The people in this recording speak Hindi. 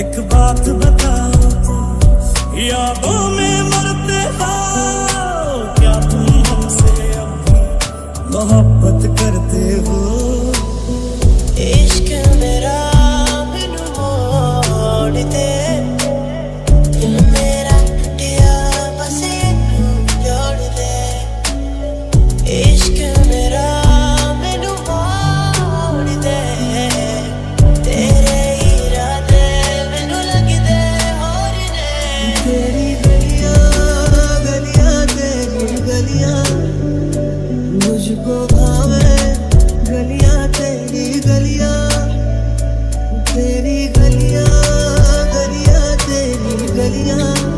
एक बात बताओ, यादों में मरते हो क्या तुम हमसे अब मोहब्बत करते हो? इश्क मुझको भावे गलियाँ तेरी गलियाँ तेरी गलियाँ गलियाँ तेरी गलियाँ।